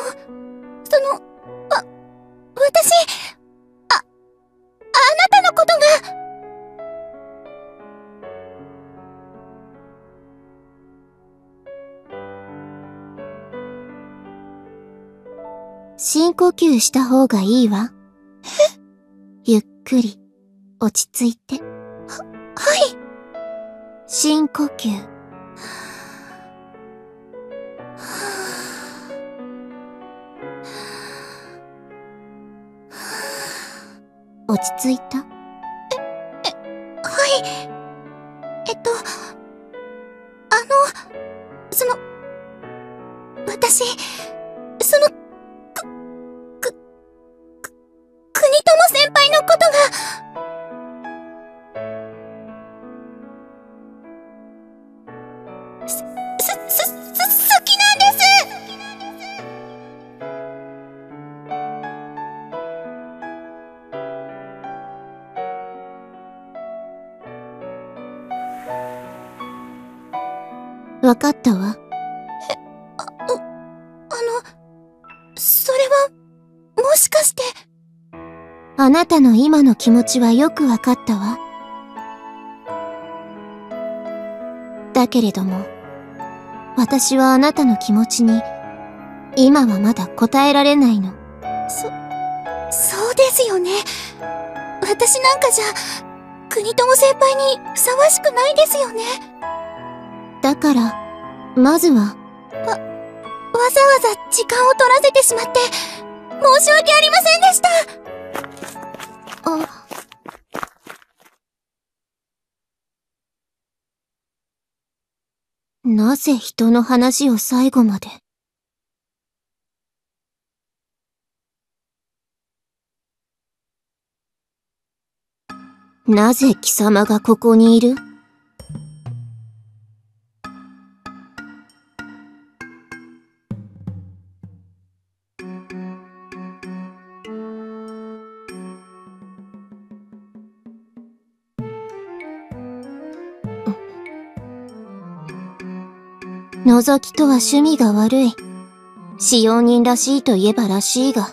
の、その、わ、私、あ、あなたのことが、深呼吸した方がいいわ。ゆっくり、落ち着いて。は、はい。深呼吸。落ち着いた？え、え、はい。えっと、あの、その、私、その、く、く、く、国友先輩のことが、す、す、す、わかったわ。あ、あの、それは、もしかして、あなたの今の気持ちはよくわかったわ。だけれども、私はあなたの気持ちに、今はまだ答えられないの。そ、そうですよね。私なんかじゃ、国友先輩にふさわしくないですよね。だから、まずは、わ、わざわざ時間を取らせてしまって、申し訳ありませんでした。あ、なぜ人の話を最後まで？なぜ貴様がここにいる？覗きとは趣味が悪い。使用人らしいといえばらしいが、